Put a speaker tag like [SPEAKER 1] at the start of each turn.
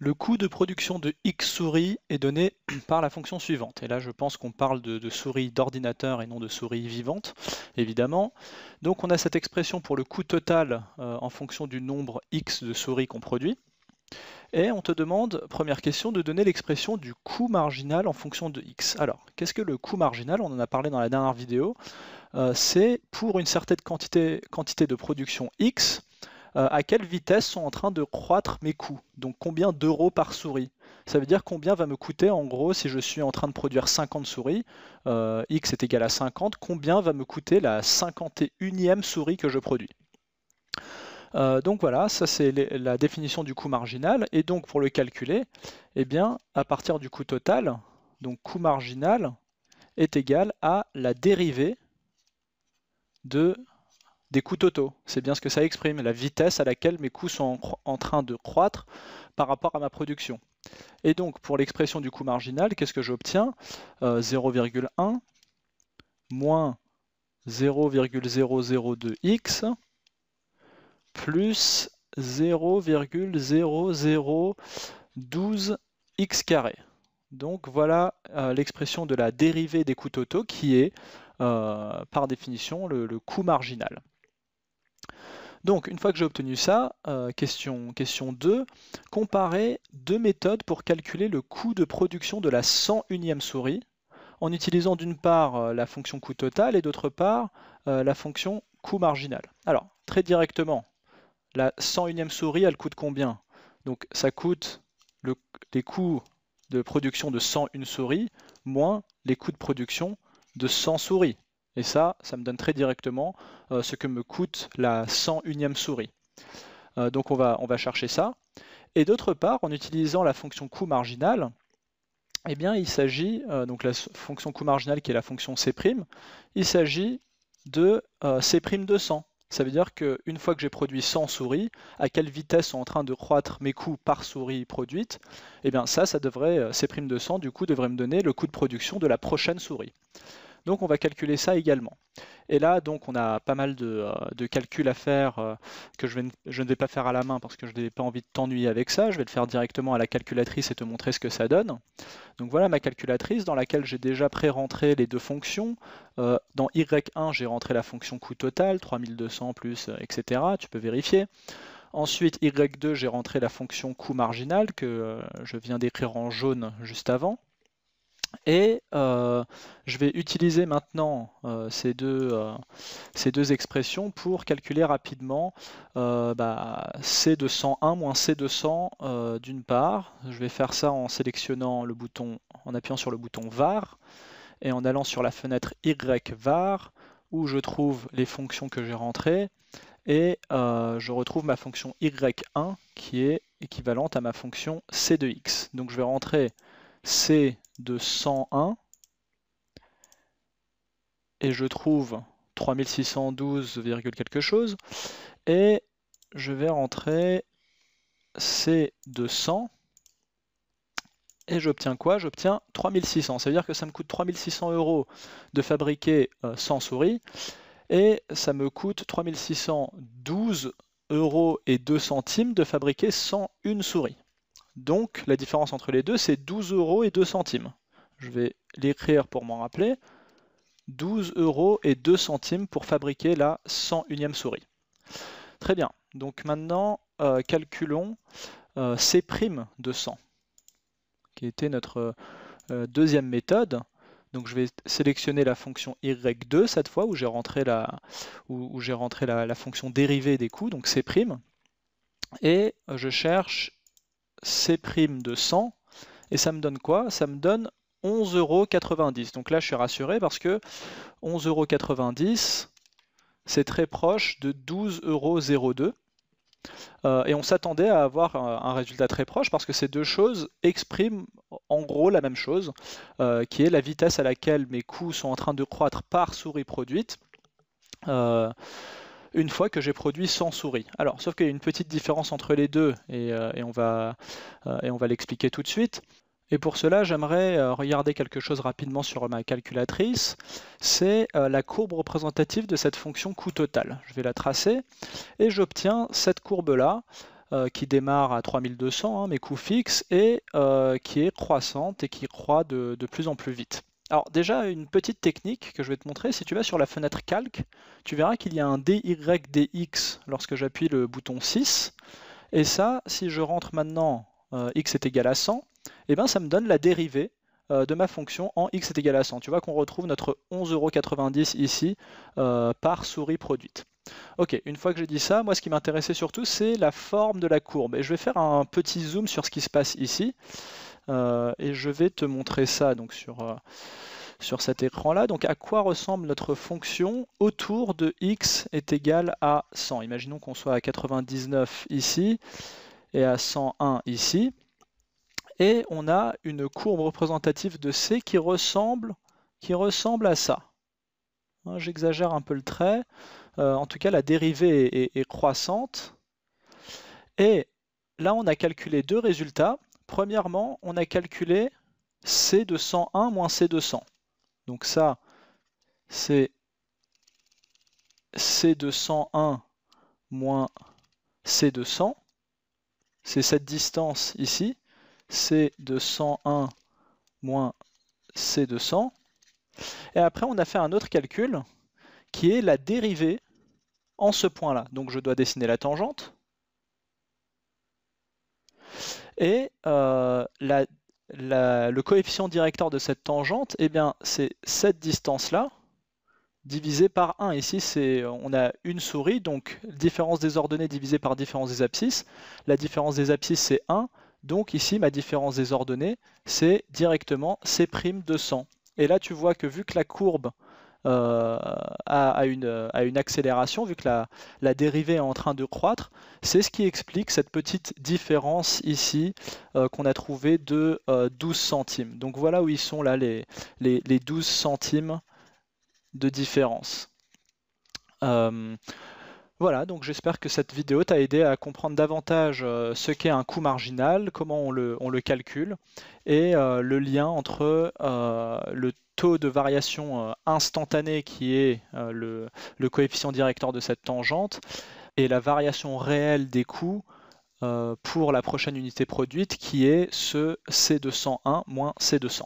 [SPEAKER 1] Le coût de production de X souris est donné par la fonction suivante. Et là, je pense qu'on parle de, souris d'ordinateur et non de souris vivantes, évidemment. Donc, on a cette expression pour le coût total euh, en fonction du nombre X de souris qu'on produit. Et on te demande, première question, de donner l'expression du coût marginal en fonction de X. Alors, qu'est-ce que le coût marginal? On en a parlé dans la dernière vidéo. Euh, c'est pour une certaine quantité de production X, euh, à quelle vitesse sont en train de croître mes coûts. Donc combien d'euros par souris. Ça veut dire combien va me coûter en gros si je suis en train de produire 50 souris, euh, x est égal à 50, combien va me coûter la 51e souris que je produis. Euh, donc voilà, ça c'est la définition du coût marginal. Et donc pour le calculer, eh bien, à partir du coût total, donc coût marginal est égal à la dérivée de des coûts totaux. C'est bien ce que ça exprime, la vitesse à laquelle mes coûts sont en, train de croître par rapport à ma production. Et donc, pour l'expression du coût marginal, qu'est-ce que j'obtiens? 0,1 euh, moins 0,002x plus 0,0012x carré. Donc voilà euh, l'expression de la dérivée des coûts totaux qui est euh, par définition le coût marginal. Donc, une fois que j'ai obtenu ça, euh, question, question 2, comparer deux méthodes pour calculer le coût de production de la 101e souris en utilisant d'une part euh, la fonction coût total et d'autre part euh, la fonction coût marginal. Alors, très directement, la 101e souris, elle coûte combien? Donc, ça coûte les coûts de production de 101 souris moins les coûts de production de 100 souris. Et ça, ça me donne très directement euh, ce que me coûte la 101e souris. Euh, donc on va, chercher ça. Et d'autre part, en utilisant la fonction coût marginal, eh bien, il s'agit, euh, donc la fonction coût marginal qui est la fonction C', il s'agit de C' de 100. Ça veut dire qu'une fois que j'ai produit 100 souris, à quelle vitesse sont en train de croître mes coûts par souris produite Eh bien ça, ça devrait, C' de 100, du coup, devrait me donner le coût de production de la prochaine souris. Donc on va calculer ça également. Et là, donc, on a pas mal de, euh, calculs à faire euh, que je, ne vais pas faire à la main parce que je n'ai pas envie de t'ennuyer avec ça. Je vais le faire directement à la calculatrice et te montrer ce que ça donne. Donc voilà ma calculatrice dans laquelle j'ai déjà pré-rentré les deux fonctions. Euh, dans Y1, j'ai rentré la fonction coût total, 3200 plus, etc. Tu peux vérifier. Ensuite, Y2, j'ai rentré la fonction coût marginal que je viens d'écrire en jaune juste avant. Et euh, je vais utiliser maintenant euh, ces, deux, euh, ces, deux, expressions pour calculer rapidement bah, C201 moins C200 d'une part. Je vais faire ça en sélectionnant le bouton, en appuyant sur le bouton var et en allant sur la fenêtre YVAR où je trouve les fonctions que j'ai rentrées et je retrouve ma fonction Y1 qui est équivalente à ma fonction C de X. Donc je vais rentrer C de 101 et je trouve 3612, quelque chose. Et je vais rentrer C de 100 et j'obtiens quoi? J'obtiens 3600. Ça veut dire que ça me coûte 3600 euros de fabriquer 100 euh, souris. Et ça me coûte 3612 euros et 2 centimes de fabriquer 101 souris. Donc la différence entre les deux, c'est 12 euros et 2 centimes. Je vais l'écrire pour m'en rappeler. 12 euros et 2 centimes pour fabriquer la 101e souris. Très bien. Donc maintenant, euh, calculons euh, C' de 100, qui était notre euh, deuxième méthode. Donc je vais sélectionner la fonction y2 cette fois, où j'ai rentré, la, où, rentré la, fonction dérivée des coûts, donc C'. Et je cherche C' de 100, et ça me donne quoi? Ça me donne 11,90€. Donc là, je suis rassuré parce que 11,90€, c'est très proche de 12,02€. Euh, et on s'attendait à avoir un, résultat très proche parce que ces deux choses expriment en gros la même chose, euh, qui est la vitesse à laquelle mes coûts sont en train de croître par souris produite. Euh, une fois que j'ai produit 100 souris. Alors, sauf qu'il y a une petite différence entre les deux et, euh, on va, euh, on va l'expliquer tout de suite. Et pour cela, j'aimerais euh, regarder quelque chose rapidement sur ma calculatrice. C'est la courbe représentative de cette fonction coût total. Je vais la tracer et j'obtiens cette courbe-là qui démarre à 3200, hein, mes coûts fixes, et qui est croissante et qui croît de plus en plus vite. Alors déjà, une petite technique que je vais te montrer, si tu vas sur la fenêtre calque, tu verras qu'il y a un DYDX lorsque j'appuie le bouton 6. Et ça, si je rentre maintenant euh, x est égal à 100, et eh bien ça me donne la dérivée euh, de ma fonction en x est égal à 100. Tu vois qu'on retrouve notre 11,90€ ici euh, par souris produite. Ok, une fois que j'ai dit ça, moi ce qui m'intéressait surtout, c'est la forme de la courbe. Et je vais faire un petit zoom sur ce qui se passe ici. Et je vais te montrer ça donc sur, sur cet écran-là. Donc à quoi ressemble notre fonction autour de x est égal à 100 Imaginons qu'on soit à 99 ici et à 101 ici. Et on a une courbe représentative de C qui ressemble, qui ressemble à ça. Hein, j'exagère un peu le trait. Euh, en tout cas, la dérivée est, croissante. Et là, on a calculé deux résultats. Premièrement, on a calculé C de 101 moins C de 100. Donc ça, c'est C de 101 moins C de 100 c'est cette distance ici, C de 101 moins C de 100. Et après, on a fait un autre calcul qui est la dérivée en ce point-là. Donc je dois dessiner la tangente. Et euh, le coefficient directeur de cette tangente, eh bien, c'est cette distance-là, divisé par 1. Ici, c'est, on a une souris, donc différence des ordonnées divisée par différence des abscisses. La différence des abscisses, c'est 1. Donc ici, ma différence des ordonnées, c'est directement C' de 100. Et là, tu vois que vu que la courbe euh, a, une, une, accélération, vu que la, la, dérivée est en train de croître, c'est ce qui explique cette petite différence ici euh, qu'on a trouvé de 12 euh, centimes. Donc voilà où ils sont là les, les, les 12 centimes de différence. Voilà, donc j'espère que cette vidéo t'a aidé à comprendre davantage ce qu'est un coût marginal, comment on le, on le calcule, et le lien entre le taux de variation instantané qui est le, le, coefficient directeur de cette tangente et la variation réelle des coûts pour la prochaine unité produite qui est ce C201 moins C200.